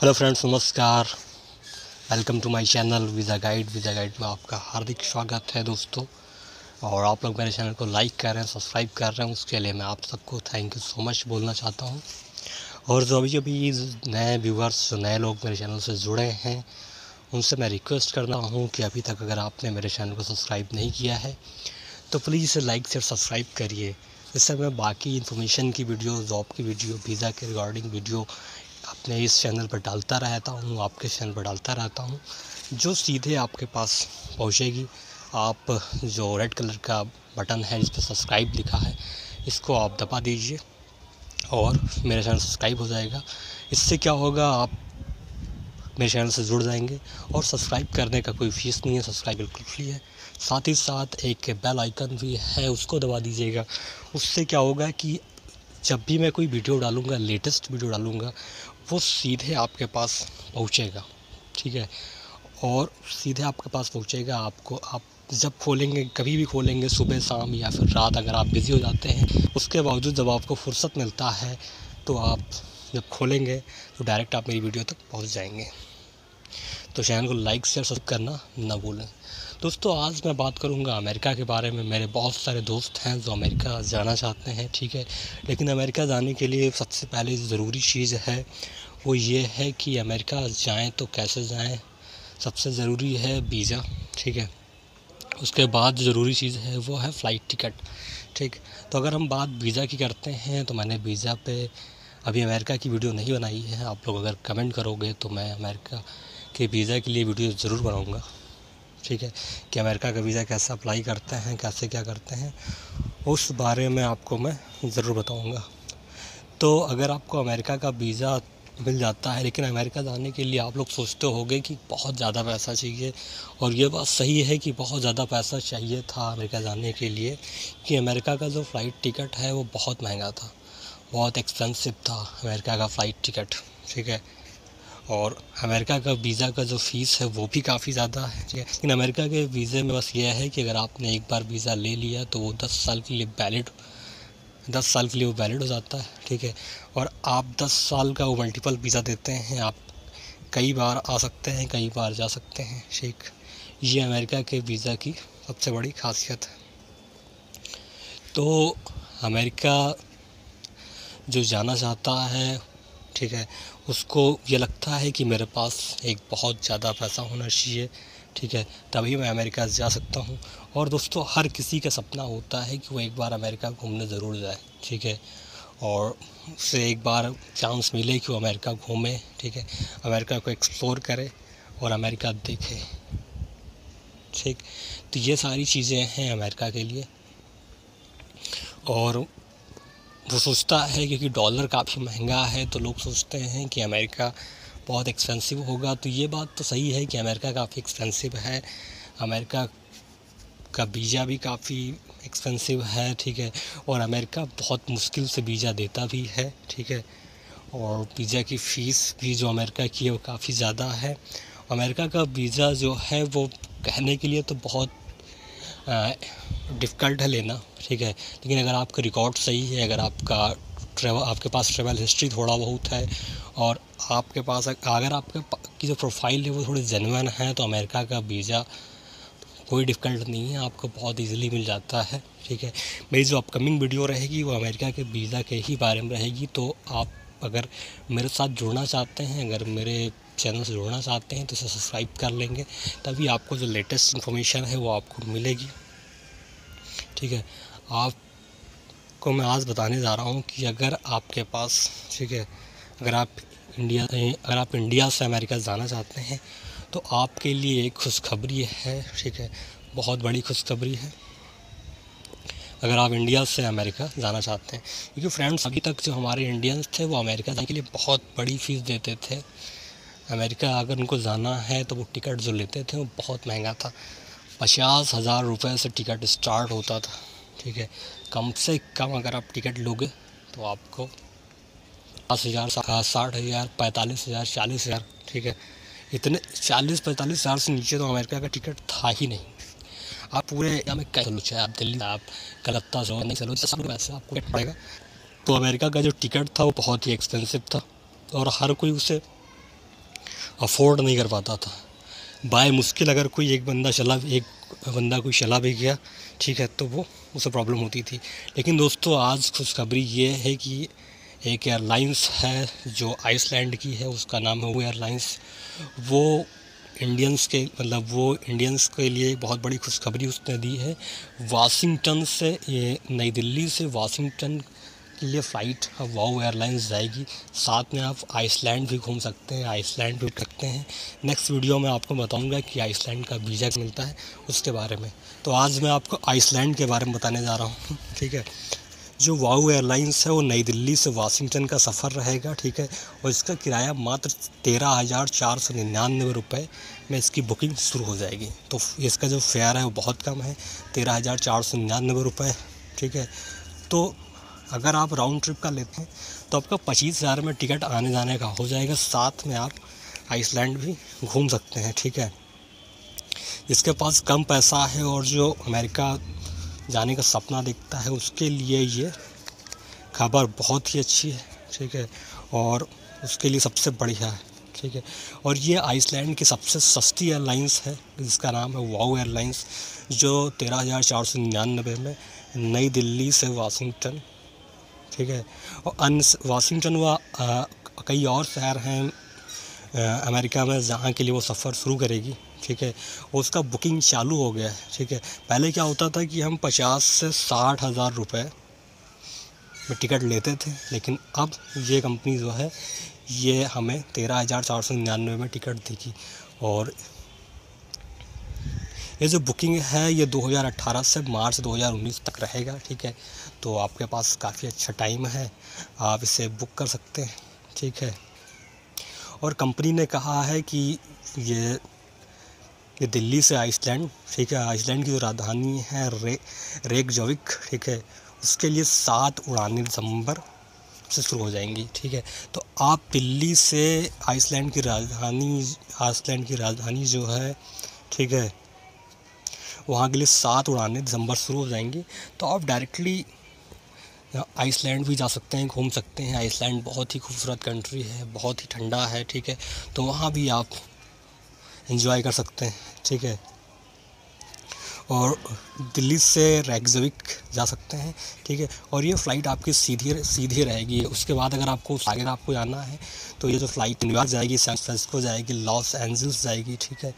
Hello friends नमस्कार। Welcome to my channel visa guide visa guide में आपका हार्दिक स्वागत है दोस्तों। और आप लोग मेरे चैनल को लाइक कर रहे हैं सब्सक्राइब कर रहे हैं, उसके लिए मैं आप सबको थैंक यू सो मच बोलना चाहता हूँ। और जो अभी अभी नए व्यूवर्स जो नए लोग मेरे चैनल से जुड़े हैं, उनसे मैं रिक्वेस्ट करना हूँ कि अभी तक अगर आपने मेरे चैनल को सब्सक्राइब नहीं किया है तो प्लीज़ इसे लाइक से सब्सक्राइब करिए। इससे मैं बाकी इन्फॉर्मेशन की वीडियो जॉब की वीडियो वीज़ा के रिगार्डिंग वीडियो अपने इस चैनल पर डालता रहता हूँ, आपके चैनल पर डालता रहता हूँ, जो सीधे आपके पास पहुँचेगी। आप जो रेड कलर का बटन है जिस पर सब्सक्राइब लिखा है, इसको आप दबा दीजिए और मेरा चैनल सब्सक्राइब हो जाएगा। इससे क्या होगा, आप मेरे चैनल से जुड़ जाएँगे और सब्सक्राइब करने का कोई फ़ीस नहीं है, सब्सक्राइब बिल्कुल फ्री है। साथ ही साथ एक बेल आइकन भी है, उसको दबा दीजिएगा। उससे क्या होगा कि जब भी मैं कोई वीडियो डालूँगा, लेटेस्ट वीडियो डालूँगा वो सीधे आपके पास पहुँचेगा, ठीक है? और सीधे आपके पास पहुँचेगा आपको, आप जब खोलेंगे, कभी भी खोलेंगे, सुबह, शाम या फिर रात, अगर आप बिज़ी हो जाते हैं, उसके बावजूद जब आपको फुर्सत मिलता है तो आप जब खोलेंगे तो डायरेक्ट आप मेरी वीडियो तक पहुँच जाएँगे। तो चैनल को लाइक, शेयर, सब्सक्राइब करना ना भूलें। दोस्तों, आज मैं बात करूँगा अमेरिका के बारे में। मेरे बहुत सारे दोस्त हैं जो अमेरिका जाना चाहते हैं, ठीक है? लेकिन अमेरिका जाने के लिए सबसे पहले ज़रूरी चीज़ है, वो ये है कि अमेरिका जाएँ तो कैसे जाएँ? सबसे ज़रूरी है वीज़ा, ठीक है? उसके बाद ज़रूरी चीज़ है, वो है फ़्लाइट टिकट, ठीक? तो अगर हम बात वीज़ा की करते हैं तो मैंने वीज़ा पे अभी अमेरिका की वीडियो नहीं बनाई है। आप लोग अगर कमेंट करोगे तो मैं अमेरिका के वीज़ा के लिए वीडियो ज़रूर बनाऊँगा। ठीक है, कि अमेरिका का वीज़ा कैसे अप्लाई करते हैं, कैसे क्या करते हैं, उस बारे में आपको मैं ज़रूर बताऊँगा। तो अगर आपको अमेरिका का वीज़ा मिल जाता है, लेकिन अमेरिका जाने के लिए आप लोग सोचते होंगे कि बहुत ज़्यादा पैसा चाहिए, और ये बात सही है कि बहुत ज़्यादा पैसा चाहिए था अमेरिका जाने के लिए, कि अमेरिका का जो फ़्लाइट टिकट है वो बहुत महँगा था, बहुत एक्सपेंसिव था अमेरिका का फ़्लाइट टिकट ठीक है। और अमेरिका का वीज़ा का जो फ़ीस है वो भी काफ़ी ज़्यादा है, ठीक है? लेकिन अमेरिका के वीज़े में बस यह है कि अगर आपने एक बार वीज़ा ले लिया तो वो दस साल के लिए वैलिड दस साल के लिए वो वैलिड हो जाता है, ठीक है? और आप दस साल का वो मल्टीपल वीज़ा देते हैं, आप कई बार आ सकते हैं, कई बार जा सकते हैं, ठीक? ये अमेरिका के वीज़ा की सबसे बड़ी खासियत है। तो अमेरिका जो जाना चाहता है ठीक है? उसको ये लगता है कि मेरे पास एक बहुत ज़्यादा पैसा होना चाहिए, ठीक है? तभी मैं अमेरिका जा सकता हूँ। और दोस्तों, हर किसी का सपना होता है कि वो एक बार अमेरिका घूमने ज़रूर जाए, ठीक है? और उसे एक बार चांस मिले कि वो अमेरिका घूमे, ठीक है? अमेरिका को एक्सप्लोर करे और अमेरिका देखे, ठीक? तो ये सारी चीज़ें हैं अमेरिका के लिए। और वो सोचता है क्योंकि डॉलर काफ़ी महँगा है तो लोग सोचते हैं कि अमेरिका बहुत एक्सपेंसिव होगा। तो ये बात तो सही है कि अमेरिका काफ़ी एक्सपेंसिव है। अमेरिका का वीज़ा भी काफ़ी एक्सपेंसिव है, ठीक है। और अमेरिका बहुत मुश्किल से वीज़ा देता भी है, ठीक है। और वीज़ा की फ़ीस भी जो अमेरिका की है वो काफ़ी ज़्यादा है। अमेरिका का वीज़ा जो है वो कहने के लिए तो बहुत डिफ़िकल्ट है लेना, ठीक है? लेकिन अगर आपका रिकॉर्ड सही है, अगर आपका ट्रेवल आपके पास ट्रेवल हिस्ट्री थोड़ा बहुत है, और आपके पास अगर आपके की जो प्रोफ़ाइल है वो थोड़ी जेनवन है तो अमेरिका का वीज़ा कोई डिफ़िकल्ट नहीं है, आपको बहुत इजीली मिल जाता है, ठीक है? मेरी जो अपकमिंग वीडियो रहेगी, वो अमेरिका के वीज़ा के ही बारे में रहेगी तो आप अगर मेरे साथ जुड़ना चाहते हैं, अगर मेरे चैनल से जुड़ना चाहते हैं तो इसे सब्सक्राइब कर लेंगे, तभी आपको जो लेटेस्ट इन्फॉर्मेशन है वो आपको मिलेगी। ठीक है। आपको मैं आज बताने जा रहा हूँ कि अगर आपके पास, ठीक है, अगर आप इंडिया अगर आप इंडिया से अमेरिका जाना चाहते हैं तो आपके लिए एक खुशखबरी है, ठीक है, बहुत बड़ी खुशखबरी है। अगर आप इंडिया से अमेरिका जाना चाहते हैं, क्योंकि फ्रेंड्स अभी तक जो हमारे इंडियंस थे, वो अमेरिका जाने के लिए बहुत बड़ी फ़ीस देते थे। अमेरिका अगर उनको जाना है तो वो टिकट जो लेते थे, वो बहुत महँगा था। पचास हज़ार रुपये से टिकट स्टार्ट होता था, ठीक है? कम से कम अगर आप टिकट लोगे तो आपको पचास हज़ार, साठ हज़ार, पैंतालीस हज़ार, चालीस हज़ार, ठीक है? इतने चालीस, पैंतालीस हज़ार से नीचे तो अमेरिका का टिकट था ही नहीं। आप पूरे या में कैसे चलो, चाहे आप दिल्ली, आप कलकत्ता से नहीं चलो सब पैसे आपको पड़ेगा। तो अमेरिका का जो टिकट था वो बहुत ही एक्सपेंसिव था और हर कोई उसे अफोर्ड नहीं कर पाता था। बाय मुश्किल अगर कोई एक बंदा चला एक बंदा कोई चला भी गया, ठीक है तो वो, उसे प्रॉब्लम होती थी। लेकिन दोस्तों, आज खुशखबरी ये है कि एक एयरलाइंस है, जो आइसलैंड की है, उसका नाम है वो एयरलाइंस वो इंडियंस के मतलब वो इंडियंस के लिए बहुत बड़ी खुशखबरी उसने दी है। वाशिंगटन से, ये नई दिल्ली से वाशिंगटन के लिए फ़्लाइट वाओ एयरलाइंस जाएगी। साथ में आप आइसलैंड भी घूम सकते हैं आइसलैंड भी सकते हैं। नेक्स्ट वीडियो में आपको बताऊँगा कि आइसलैंड का वीज़ा मिलता है, उसके बारे में। तो आज मैं आपको आइसलैंड के बारे में बताने जा रहा हूँ, ठीक है? जो वाओ एयरलाइंस है, वो नई दिल्ली से वाशिंगटन का सफ़र रहेगा, ठीक है? और इसका किराया मात्र तेरह हज़ार चार सौ निन्यानवे रुपये में इसकी बुकिंग शुरू हो जाएगी। तो इसका जो फेयर है, वो बहुत कम है, तेरह हज़ार चार सौ निन्यानवे रुपये ठीक है? तो अगर आप राउंड ट्रिप का लेते हैं तो आपका पच्चीस हज़ार में टिकट आने जाने का हो जाएगा। साथ में आप आइसलैंड भी घूम सकते हैं, ठीक है? जिसके पास कम पैसा है और जो अमेरिका जाने का सपना देखता है, उसके लिए ये खबर बहुत ही अच्छी है, ठीक है? और उसके लिए सबसे बढ़िया है, ठीक है? और ये आइसलैंड की सबसे सस्ती एयरलाइंस है, जिसका नाम है वाओ एयरलाइंस जो तेरह हज़ार चार सौ निन्यानवे में नई दिल्ली से वाशिंगटन ठीक है। और अन्य वाशिंगटन व कई और शहर हैं अमेरिका में जहाँ के लिए वो सफ़र शुरू करेगी, ठीक है। उसका बुकिंग चालू हो गया है, ठीक है। पहले क्या होता था कि हम पचास से साठ हज़ार रुपये में टिकट लेते थे, लेकिन अब ये कंपनी जो है, ये हमें तेरह हज़ार चार सौ निन्यानवे में टिकट देगी। और ये जो बुकिंग है, ये 2018 से मार्च 2019 तक रहेगा, ठीक है? तो आपके पास काफ़ी अच्छा टाइम है, आप इसे बुक कर सकते हैं, ठीक है? और कंपनी ने कहा है कि ये ये दिल्ली से आइसलैंड ठीक है? आइसलैंड की जो राजधानी है, रे रेक जोविक ठीक है? उसके लिए सात उड़ानें दिसंबर से शुरू हो जाएँगी, ठीक है? तो आप दिल्ली से आइसलैंड की राजधानी आइसलैंड की राजधानी जो है, ठीक है? वहाँ के लिए सात उड़ानें दिसंबर शुरू हो जाएँगी। तो आप डायरेक्टली आइसलैंड भी जा सकते हैं, घूम सकते हैं। आइसलैंड बहुत ही खूबसूरत कंट्री है, बहुत ही ठंडा है, ठीक है। तो वहाँ भी आप इंजॉय कर सकते हैं, ठीक है। और दिल्ली से रैगजविक जा सकते हैं, ठीक है। और ये फ़्लाइट आपकी सीधी सीधी रहेगी। उसके बाद अगर आपको अगर आपको जाना है तो ये जो फ़्लाइट न्यूयॉर्क जाएगी सैन फ्रांसिस्को जाएगी लॉस एंजल्स जाएगी, ठीक है।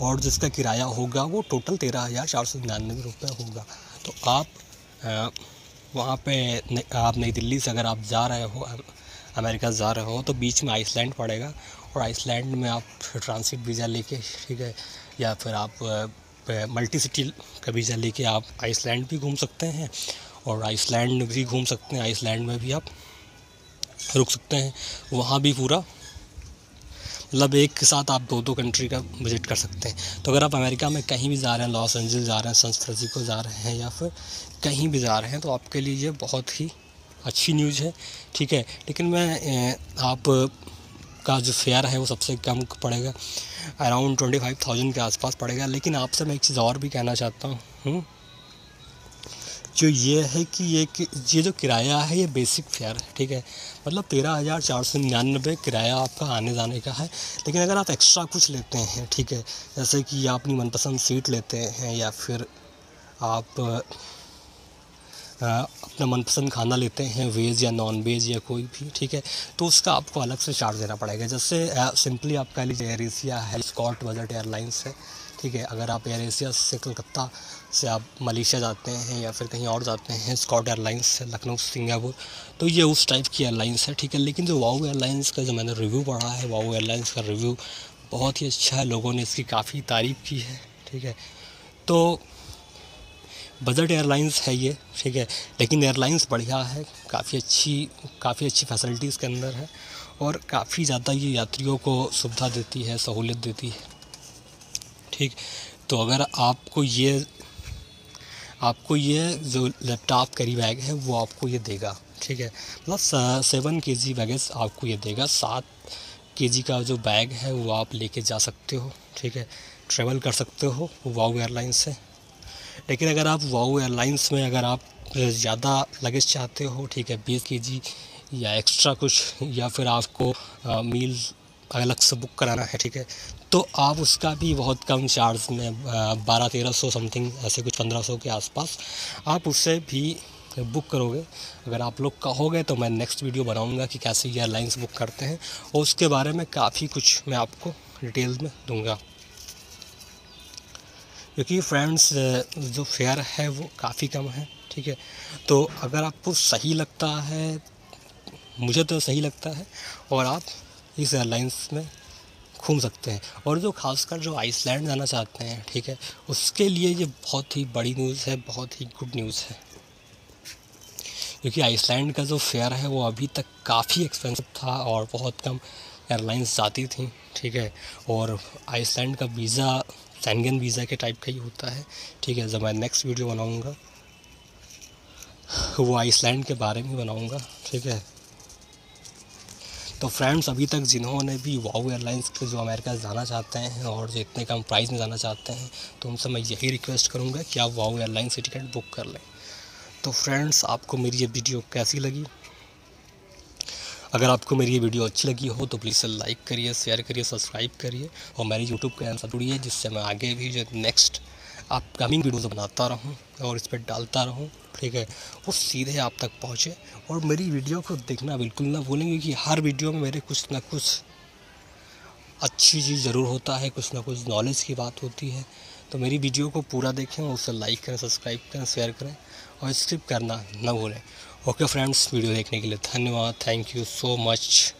और जिसका किराया होगा वो टोटल तेरह हज़ार चार सौ निन्यानवे रुपये होगा। तो आप वहाँ पे आप नई दिल्ली से अगर आप जा रहे हो अमेरिका जा रहे हो तो बीच में आइसलैंड पड़ेगा और आइसलैंड में आप ट्रांसिट वीज़ा लेके, ठीक है, या फिर आप मल्टी सिटी का वीज़ा लेके आप आइसलैंड भी घूम सकते हैं और आइसलैंड भी घूम सकते हैं, आइसलैंड में भी आप रुक सकते हैं। वहाँ भी पूरा मतलब एक के साथ आप दो दो कंट्री का विज़िट कर सकते हैं। तो अगर आप अमेरिका में कहीं भी जा रहे हैं, लॉस एंजल्स जा रहे हैं, सैन फ्रांसिस्को जा रहे हैं या फिर कहीं भी जा रहे हैं तो आपके लिए ये बहुत ही अच्छी न्यूज़ है, ठीक है? लेकिन मैं आप का जो फेयर है वो सबसे कम पड़ेगा अराउंड ट्वेंटी फाइव थाउज़ेंड के आसपास पड़ेगा। लेकिन आपसे मैं एक चीज़ और भी कहना चाहता हूँ हम्म? जो ये है कि ये कि, ये जो किराया है, ये बेसिक फेयर है, ठीक है? मतलब तेरह हज़ार चार सौ निन्यानवे किराया आपका आने जाने का है। लेकिन अगर आप एक्स्ट्रा कुछ लेते हैं, ठीक है? जैसे कि आप अपनी मनपसंद सीट लेते हैं या फिर आप अपना मनपसंद खाना लेते हैं, वेज या नॉन वेज या कोई भी, ठीक है? तो उसका आपको अलग से चार्ज देना पड़ेगा। जैसे सिंपली आप कह लीजिए एयर एशिया है स्कॉट बजट एयरलाइंस है, ठीक है? अगर आप एयर एशिया से कलकत्ता से आप मलेशिया जाते हैं या फिर कहीं और जाते हैं स्कॉट एयरलाइंस से लखनऊ, सिंगापुर तो ये उस टाइप की एयरलाइंस है, ठीक है? लेकिन जो वाओ एयरलाइंस का जो मैंने रिव्यू पढ़ा है वाओ एयरलाइंस का रिव्यू बहुत ही अच्छा है, लोगों ने इसकी काफ़ी तारीफ़ की है, ठीक है? तो बजट एयरलाइंस है ये, ठीक है, लेकिन एयरलाइंस बढ़िया है, काफ़ी अच्छी काफ़ी अच्छी फैसिलिटीज़ के अंदर है और काफ़ी ज़्यादा ये यात्रियों को सुविधा देती है, सहूलियत देती है। ठीक तो अगर आपको ये आपको ये जो लैपटॉप कैरी बैग है, वो आपको ये देगा, ठीक है मतलब सेवन के जी बैगेज आपको ये देगा, सात के जी का जो बैग है, वो आप लेके जा सकते हो, ठीक है, ट्रेवल कर सकते हो, वाओ एयरलाइंस से। लेकिन अगर आप वाओ एयरलाइंस में अगर आप ज़्यादा लगेज चाहते हो, ठीक है, बीस के जी या एक्स्ट्रा कुछ, या फिर आपको मील अलग से बुक कराना है, ठीक है तो आप उसका भी बहुत कम चार्ज में बारह, तेरह सौ समथिंग, ऐसे कुछ पंद्रह सौ के आसपास, आप उससे भी बुक करोगे। अगर आप लोग कहोगे तो मैं नेक्स्ट वीडियो बनाऊँगा कि कैसे एयरलाइंस बुक करते हैं, और उसके बारे में काफ़ी कुछ मैं आपको डिटेल्स में दूँगा। क्योंकि फ्रेंड्स जो फेयर है, वो काफ़ी कम है, ठीक है? तो अगर आपको सही लगता है, मुझे तो सही लगता है, और आप इस एयरलाइंस में घूम सकते हैं। और जो खासकर जो आइसलैंड जाना चाहते हैं, ठीक है? उसके लिए ये बहुत ही बड़ी न्यूज़ है, बहुत ही गुड न्यूज़ है। क्योंकि आइसलैंड का जो फेयर है, वो अभी तक काफ़ी एक्सपेंसिव था और बहुत कम एयरलाइंस जाती थी, ठीक है? और आइसलैंड का वीज़ा सैनगन वीज़ा के टाइप का ही होता है। ठीक है, जब मैं नेक्स्ट वीडियो बनाऊँगा, वो आइसलैंड के बारे में बनाऊँगा, ठीक है। तो फ्रेंड्स अभी तक जिन्होंने भी वाओ एयरलाइंस के जो अमेरिका जाना चाहते हैं और जो इतने कम प्राइस में जाना चाहते हैं तो उनसे मैं यही रिक्वेस्ट करूँगा कि आप वाओ एयरलाइंस की टिकट बुक कर लें। तो फ्रेंड्स आपको मेरी ये वीडियो कैसी लगी? अगर आपको मेरी ये वीडियो अच्छी लगी हो तो प्लीज़ लाइक करिए शेयर करिए सब्सक्राइब करिए और मेरे यूट्यूब चैनल से जुड़िए, जिससे मैं आगे भी जो नेक्स्ट अपकमिंग वीडियोज़ बनाता रहूँ और इस पर डालता रहूँ, ठीक है? वो सीधे आप तक पहुँचे और मेरी वीडियो को देखना बिल्कुल ना भूलें, क्योंकि हर वीडियो में मेरे कुछ ना कुछ अच्छी चीज़ ज़रूर होता है, कुछ ना कुछ नॉलेज की बात होती है। तो मेरी वीडियो को पूरा देखें और उसे लाइक करें सब्सक्राइब करें शेयर करें और स्क्रिप करना ना भूलें। ओके फ्रेंड्स वीडियो देखने के लिए धन्यवाद. Thank you so much